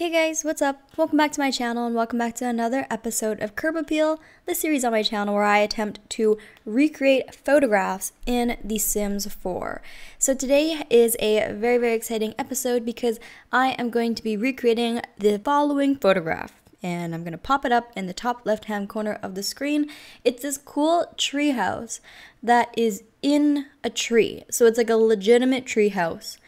Hey guys, what's up? Welcome back to my channel and welcome back to another episode of Curb Appeal, the series on my channel where I attempt to recreate photographs in The Sims 4. So today is a very, very exciting episode because I am going to be recreating the following photograph. And I'm going to pop it up in the top left hand corner of the screen. It's this cool tree house that is in a tree. So it's like a legitimate tree house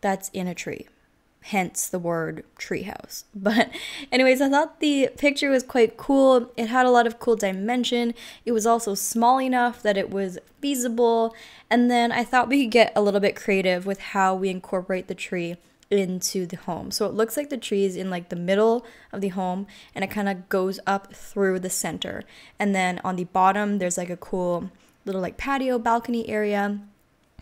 that's in a tree hence the word treehouse. But, anyways, I thought the picture was quite cool. It had a lot of cool dimension. It was also small enough that it was feasible. And then I thought we could get a little bit creative with how we incorporate the tree into the home. So it looks like the tree is in like the middle of the home and it kind of goes up through the center. And then on the bottom, there's like a cool little like patio balcony area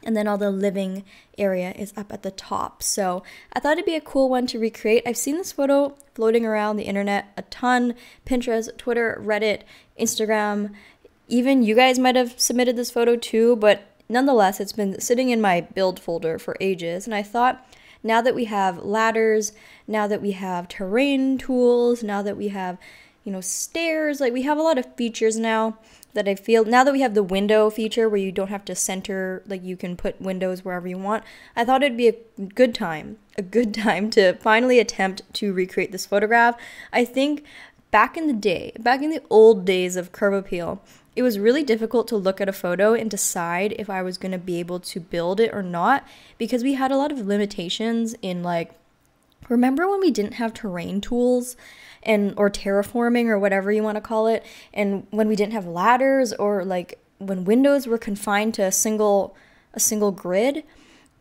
and then all the living area is up at the top. So I thought it'd be a cool one to recreate. I've seen this photo floating around the internet a ton Pinterest, Twitter, Reddit, Instagram. Even you guys might have submitted this photo too, but nonetheless, it's been sitting in my build folder for ages. And I thought now that we have ladders, now that we have terrain tools, now that we have, you know, stairs, like we have a lot of features now that I feel now that we have the window feature where you don't have to center, like you can put windows wherever you want, I thought it'd be a good time, a good time to finally attempt to recreate this photograph. I think back in the day, back in the old days of curb appeal, it was really difficult to look at a photo and decide if I was going to be able to build it or not because we had a lot of limitations in like remember when we didn't have terrain tools and or terraforming or whatever you want to call it? And when we didn't have ladders or like when windows were confined to a single a single grid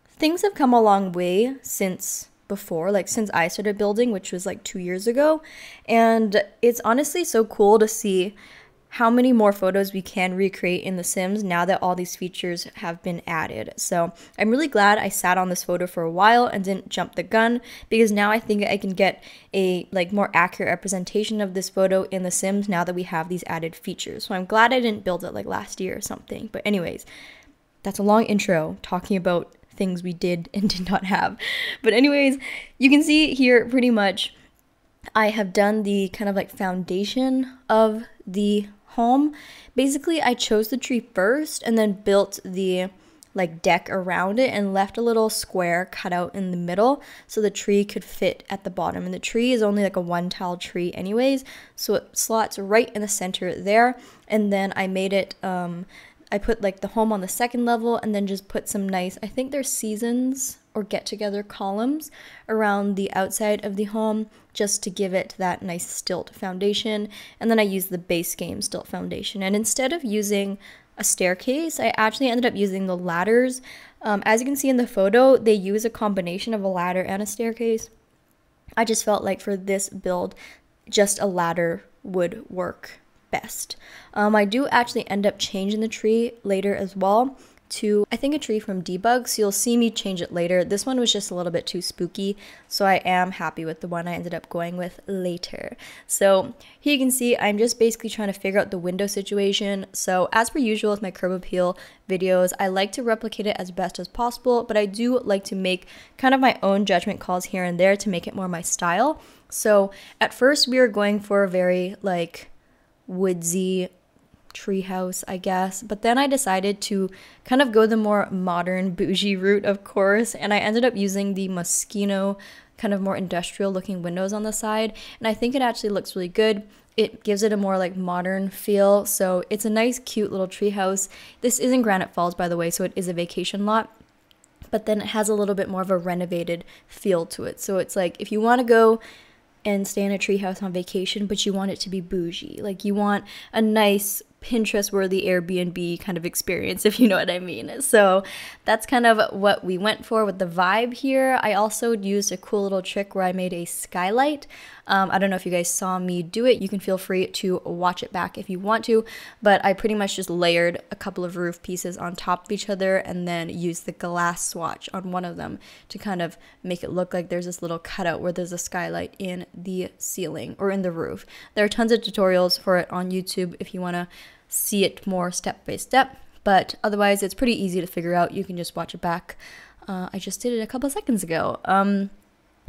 things have come a long way since before like since I started building which was like 2 years ago. And it's honestly so cool to see how many more photos we can recreate in The Sims now that all these features have been added. So I'm really glad I sat on this photo for a while and didn't jump the gun because now I think I can get a like more accurate representation of this photo in The Sims now that we have these added features. So I'm glad I didn't build it like last year or something. But anyways, that's a long intro talking about things we did and did not have. But anyways, you can see here pretty much I have done the kind of like foundation of the home. Basically, I chose the tree first and then built the like deck around it and left a little square cut out in the middle so the tree could fit at the bottom. And the tree is only like a one tile tree anyways, so it slots right in the center there. And then I made it um I put like the home on the second level and then just put some nice, I think there's seasons or get together columns around the outside of the home just to give it that nice stilt foundation. And then I used the base game stilt foundation. And instead of using a staircase, I actually ended up using the ladders. Um, as you can see in the photo, they use a combination of a ladder and a staircase. I just felt like for this build, just a ladder would work best. Um, I do actually end up changing the tree later as well to, I think, a tree from Debug, so you'll see me change it later. This one was just a little bit too spooky, so I am happy with the one I ended up going with later. So here you can see I'm just basically trying to figure out the window situation. So as per usual with my curb appeal videos, I like to replicate it as best as possible, but I do like to make kind of my own judgment calls here and there to make it more my style. So at first we were going for a very like woodsy treehouse, I guess. But then I decided to kind of go the more modern, bougie route, of course, and I ended up using the Moschino kind of more industrial looking windows on the side. And I think it actually looks really good. It gives it a more like modern feel. So it's a nice, cute little treehouse. This is in Granite Falls, by the way, so it is a vacation lot. But then it has a little bit more of a renovated feel to it. So it's like if you want to go and stay in a treehouse on vacation, but you want it to be bougie. Like you want a nice Pinterest worthy Airbnb kind of experience, if you know what I mean. So that's kind of what we went for with the vibe here. I also used a cool little trick where I made a skylight. Um, I don't know if you guys saw me do it. You can feel free to watch it back if you want to, but I pretty much just layered a couple of roof pieces on top of each other and then used the glass swatch on one of them to kind of make it look like there's this little cutout where there's a skylight in the ceiling or in the roof. There are tons of tutorials for it on YouTube if you want to see it more step by step. But otherwise, it's pretty easy to figure out. You can just watch it back. Uh, I just did it a couple seconds ago. Um,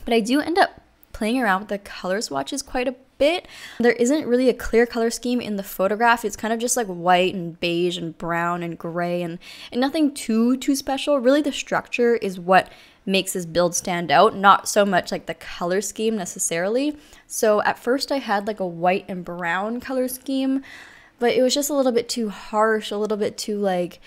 but I do end up playing around with the color swatches quite a bit. There isn't really a clear color scheme in the photograph. It's kind of just like white and beige and brown and gray and, and nothing too too special. Really the structure is what makes this build stand out, not so much like the color scheme necessarily. So at first I had like a white and brown color scheme, but it was just a little bit too harsh, a little bit too like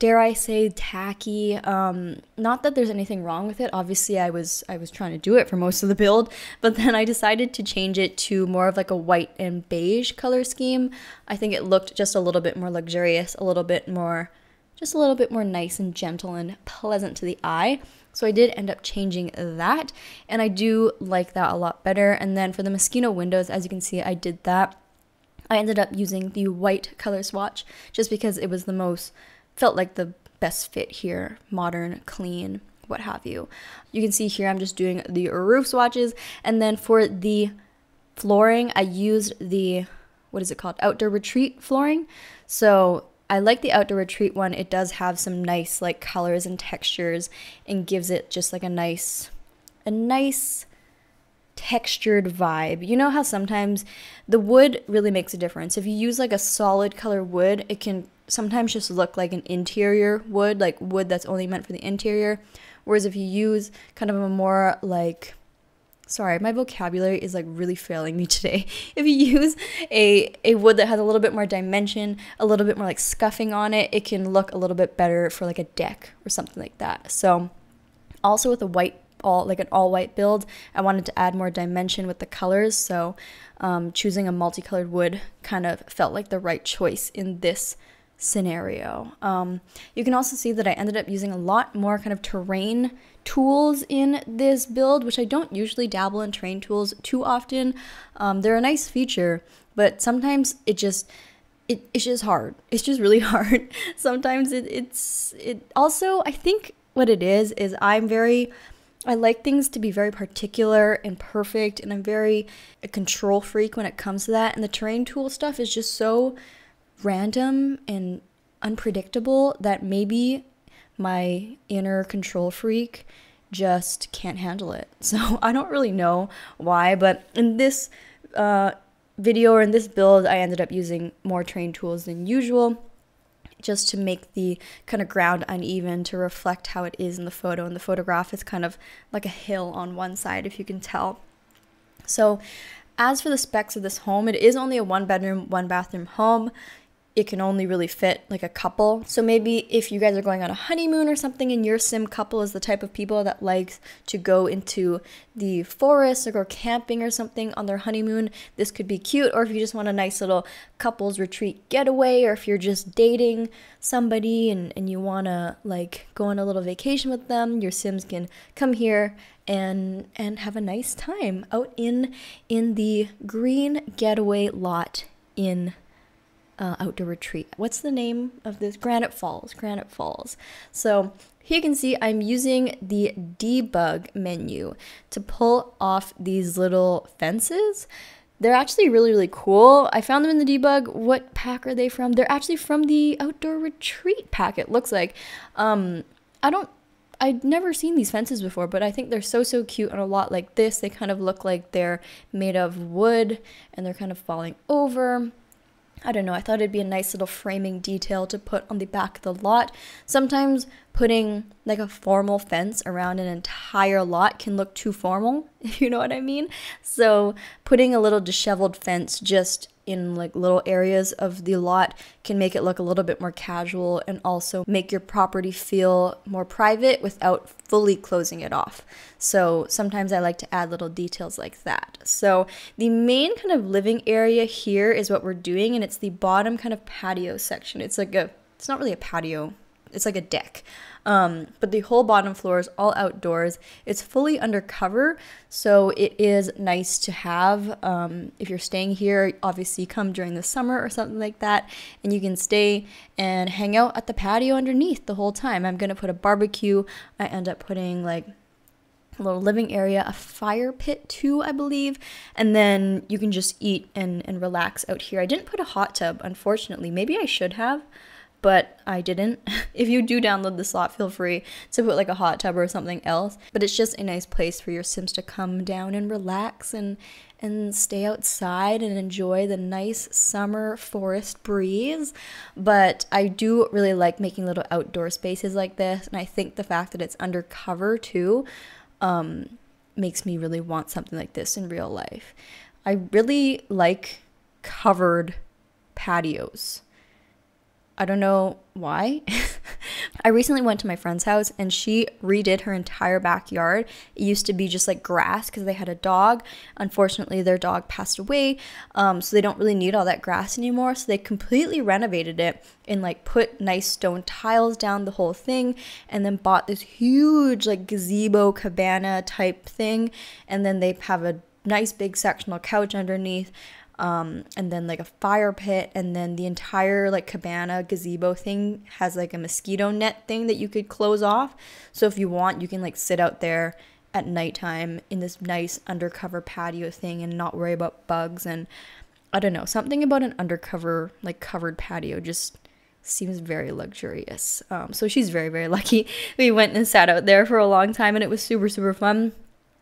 dare I say tacky. Um, not that there's anything wrong with it. Obviously, I was I was trying to do it for most of the build, but then I decided to change it to more of like a white and beige color scheme. I think it looked just a little bit more luxurious, a little bit more just a little bit more nice and gentle and pleasant to the eye. So I did end up changing that, and I do like that a lot better. And then for the Moschino windows, as you can see, I did that. I ended up using the white color swatch just because it was the most felt like the best fit here modern, clean, what have you. You can see here I'm just doing the roof swatches. And then for the flooring, I used the, what is it called? Outdoor retreat flooring. So I like the outdoor retreat one. It does have some nice like colors and textures and gives it just like a nice, a nice textured vibe. You know how sometimes the wood really makes a difference. If you use like a solid color wood, it can sometimes just look like an interior wood, like wood that's only meant for the interior. Whereas if you use kind of a more like sorry, my vocabulary is like really failing me today. If you use a, a wood that has a little bit more dimension, a little bit more like scuffing on it, it can look a little bit better for like a deck or something like that. So also with a white all like an all white build, I wanted to add more dimension with the colors. So um, choosing a multicolored wood kind of felt like the right choice in this scenario. Um, you can also see that I ended up using a lot more kind of terrain tools in this build, which I don't usually dabble in terrain tools too often. Um, they're a nice feature, but sometimes it just it, it's just hard. It's just really hard. sometimes it, it's it also I think what it is is I'm very I like things to be very particular and perfect, and I'm very a control freak when it comes to that. And the terrain tool stuff is just so random and unpredictable that maybe my inner control freak just can't handle it. So I don't really know why, but in this uh, video or in this build, I ended up using more terrain tools than usual just to make the kind of ground uneven to reflect how it is in the photo. And the photograph is kind of like a hill on one side, if you can tell. So as for the specs of this home, it is only a one bedroom, one bathroom home it can only really fit like a couple. So maybe if you guys are going on a honeymoon or something and your sim couple is the type of people that likes to go into the forest or go camping or something on their honeymoon, this could be cute. Or if you just want a nice little couples retreat getaway, or if you're just dating somebody and, and you want to like go on a little vacation with them, your sims can come here and and have a nice time out in in the green getaway lot in uh, outdoor retreat. What's the name of this? Granite Falls. Granite Falls. So here you can see I'm using the debug menu to pull off these little fences. They're actually really, really cool. I found them in the debug. What pack are they from? They're actually from the outdoor retreat pack, it looks like. Um, I don't I'd never seen these fences before, but I think they're so, so cute and a lot like this. They kind of look like they're made of wood and they're kind of falling over. I don't know, I thought it'd be a nice little framing detail to put on the back of the lot. Sometimes putting like a formal fence around an entire lot can look too formal, if you know what I mean. So putting a little disheveled fence just in like little areas of the lot can make it look a little bit more casual and also make your property feel more private without fully closing it off. So sometimes I like to add little details like that. So the main kind of living area here is what we're doing and it's the bottom kind of patio section. It's like a it's not really a patio. It's like a deck. Um, but the whole bottom floor is all outdoors. It's fully undercover, so it is nice to have. Um, if you're staying here, obviously come during the summer or something like that, and you can stay and hang out at the patio underneath the whole time. I'm gonna put a barbecue. I end up putting like a little living area, a fire pit too, I believe, and then you can just eat and, and relax out here. I didn't put a hot tub, unfortunately. Maybe I should have. But I didn't. if you do download the slot, feel free to put like a hot tub or something else. But it's just a nice place for your Sims to come down and relax and and stay outside and enjoy the nice summer forest breeze. But I do really like making little outdoor spaces like this, and I think the fact that it's undercover too um, makes me really want something like this in real life. I really like covered patios. I don't know why. I recently went to my friend's house and she redid her entire backyard. It used to be just like grass because they had a dog. Unfortunately, their dog passed away, um, so they don't really need all that grass anymore. So they completely renovated it and like put nice stone tiles down the whole thing and then bought this huge like gazebo cabana type thing. And then they have a nice big sectional couch underneath um, and then like a fire pit and then the entire like cabana gazebo thing has like a mosquito net thing that you could close off. So if you want you can like sit out there at nighttime in this nice undercover patio thing and not worry about bugs and i don't know something about an undercover like covered patio just seems very luxurious. Um, so she's very very lucky. We went and sat out there for a long time and it was super super fun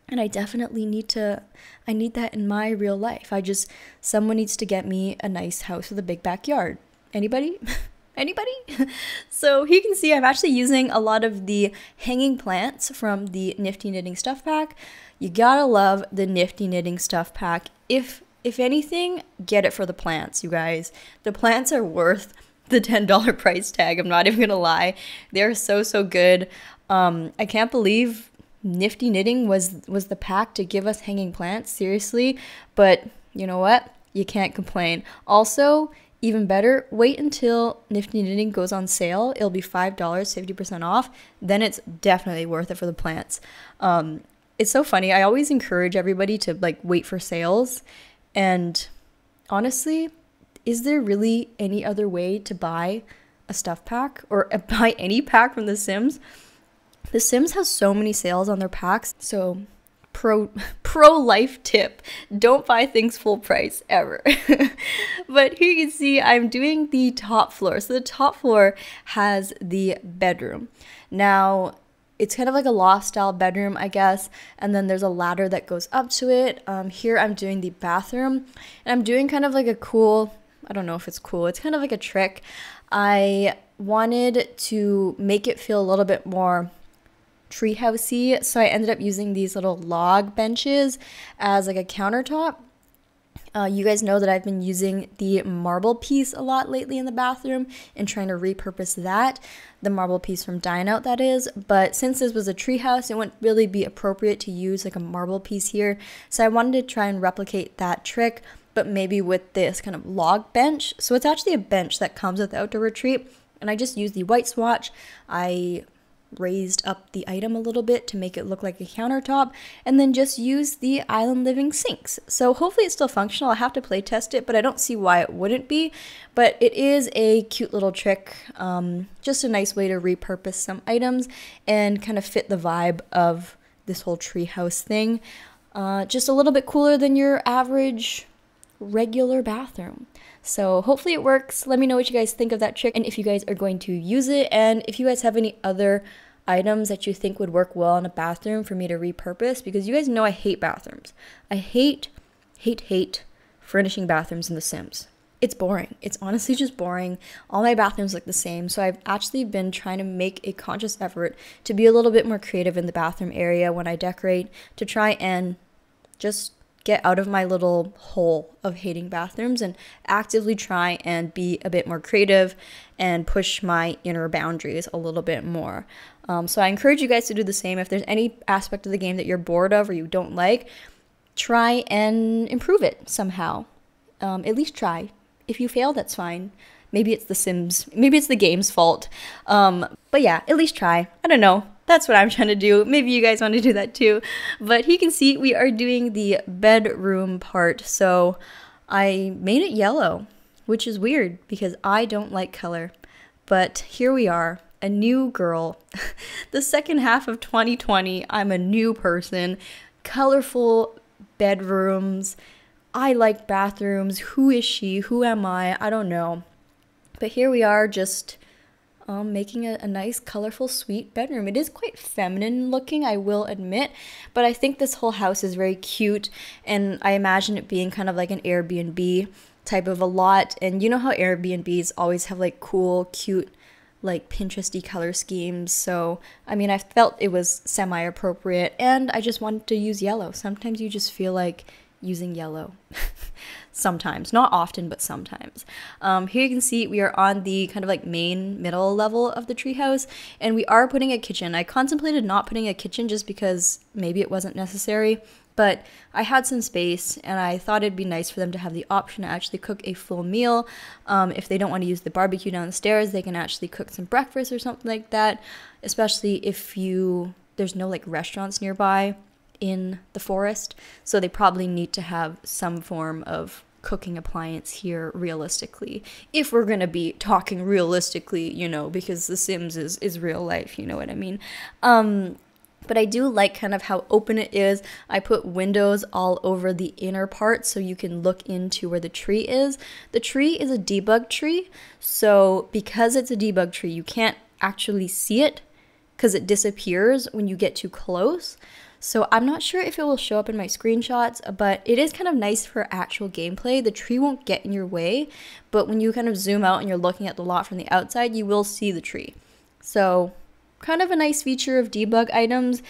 and I definitely need to I need that in my real life. I just someone needs to get me a nice house with a big backyard. Anybody? Anybody? so you can see I'm actually using a lot of the hanging plants from the Nifty Knitting Stuff Pack. You gotta love the Nifty Knitting Stuff Pack. If if anything, get it for the plants, you guys. The plants are worth the $10 price tag. I'm not even gonna lie. They're so so good. Um, I can't believe Nifty Knitting was was the pack to give us hanging plants, seriously. But you know what? You can't complain. Also, even better, wait until Nifty Knitting goes on sale. It'll be $5, 50% off. Then it's definitely worth it for the plants. Um, it's so funny. I always encourage everybody to like wait for sales. And honestly, is there really any other way to buy a stuff pack or buy any pack from The Sims? The Sims has so many sales on their packs, so pro pro life tip don't buy things full price ever. But here you can see i'm doing the top floor. So the top floor has the bedroom. Now it's kind of like a loft style bedroom i guess and then there's a ladder that goes up to it. Um, here i'm doing the bathroom and i'm doing kind of like a cool i don't know if it's cool it's kind of like a trick. I wanted to make it feel a little bit more treehousey. So I ended up using these little log benches as like a countertop. Uh, you guys know that I've been using the marble piece a lot lately in the bathroom and trying to repurpose that, the marble piece from Dine Out that is. But since this was a treehouse, it wouldn't really be appropriate to use like a marble piece here. So I wanted to try and replicate that trick, but maybe with this kind of log bench. So it's actually a bench that comes with Outdoor Retreat, and I just used the white swatch. I raised up the item a little bit to make it look like a countertop, and then just use the Island Living sinks. So hopefully it's still functional. I have to play test it, but I don't see why it wouldn't be. But it is a cute little trick, um, just a nice way to repurpose some items and kind of fit the vibe of this whole treehouse thing. Uh, just a little bit cooler than your average regular bathroom. So hopefully it works. Let me know what you guys think of that trick and if you guys are going to use it and if you guys have any other items that you think would work well in a bathroom for me to repurpose because you guys know I hate bathrooms. I hate, hate, hate furnishing bathrooms in The Sims. It's boring. It's honestly just boring. All my bathrooms look the same. So I've actually been trying to make a conscious effort to be a little bit more creative in the bathroom area when I decorate to try and just get out of my little hole of hating bathrooms and actively try and be a bit more creative and push my inner boundaries a little bit more. Um, so I encourage you guys to do the same. If there's any aspect of the game that you're bored of or you don't like, try and improve it somehow. Um, at least try. If you fail, that's fine. Maybe it's the Sims. Maybe it's the game's fault. Um, but yeah, at least try. I don't know. That's what I'm trying to do. Maybe you guys want to do that too. But you can see we are doing the bedroom part. So I made it yellow, which is weird because I don't like color. But here we are, a new girl. the second half of 2020, I'm a new person. Colorful bedrooms. I like bathrooms. Who is she? Who am I? I don't know. But here we are, just um, making a, a nice, colorful, sweet bedroom. It is quite feminine looking, I will admit, but I think this whole house is very cute, and I imagine it being kind of like an Airbnb type of a lot. And you know how Airbnbs always have like cool, cute, like Pinteresty color schemes. So, I mean, I felt it was semi appropriate, and I just wanted to use yellow. Sometimes you just feel like using yellow. sometimes, not often, but sometimes. Um, here you can see we are on the kind of like main middle level of the treehouse, and we are putting a kitchen. I contemplated not putting a kitchen just because maybe it wasn't necessary, but I had some space and I thought it'd be nice for them to have the option to actually cook a full meal. Um, if they don't want to use the barbecue downstairs, they can actually cook some breakfast or something like that, especially if you there's no like restaurants nearby in the forest. So they probably need to have some form of cooking appliance here realistically if we're going to be talking realistically you know because the sims is is real life you know what i mean um but I do like kind of how open it is. I put windows all over the inner part so you can look into where the tree is. The tree is a debug tree, so because it's a debug tree, you can't actually see it because it disappears when you get too close. So I'm not sure if it will show up in my screenshots, but it is kind of nice for actual gameplay. The tree won't get in your way, but when you kind of zoom out and you're looking at the lot from the outside, you will see the tree. So kind of a nice feature of debug items.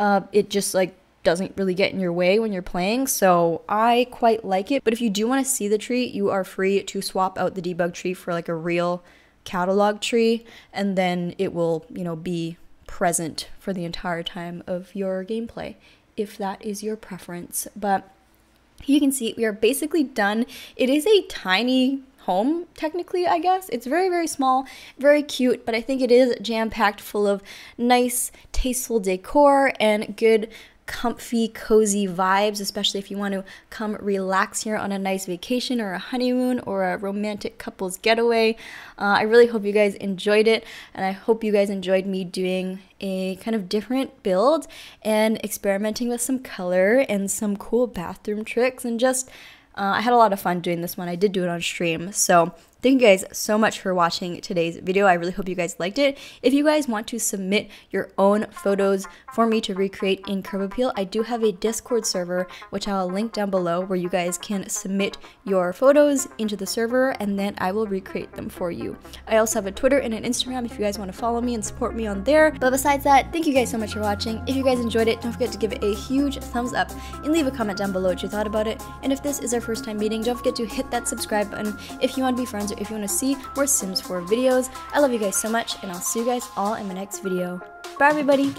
Uh, it just like doesn't really get in your way when you're playing, so I quite like it. But if you do want to see the tree, you are free to swap out the debug tree for like a real catalog tree, and then it will, you know, be present for the entire time of your gameplay, if that is your preference. But you can see we are basically done. It is a tiny home, technically, I guess. It's very, very small, very cute, but I think it is jam packed full of nice, tasteful decor and good comfy, cozy vibes, especially if you want to come relax here on a nice vacation or a honeymoon or a romantic couples getaway. Uh, I really hope you guys enjoyed it, and I hope you guys enjoyed me doing a kind of different build and experimenting with some color and some cool bathroom tricks and just. Uh, I had a lot of fun doing this one. I did do it on stream. So Thank you guys so much for watching today's video. I really hope you guys liked it. If you guys want to submit your own photos for me to recreate in Curb Appeal, I do have a Discord server, which I'll link down below, where you guys can submit your photos into the server, and then I will recreate them for you. I also have a Twitter and an Instagram if you guys want to follow me and support me on there. But besides that, thank you guys so much for watching. If you guys enjoyed it, don't forget to give it a huge thumbs up and leave a comment down below what you thought about it. And if this is our first time meeting, don't forget to hit that subscribe button if you want to be friends if you want to see more Sims 4 videos. I love you guys so much, and I'll see you guys all in my next video. Bye, everybody!